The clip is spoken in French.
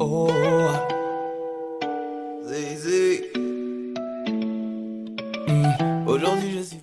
Oh, Zé, zé. Hmm. Aujourd'hui je suis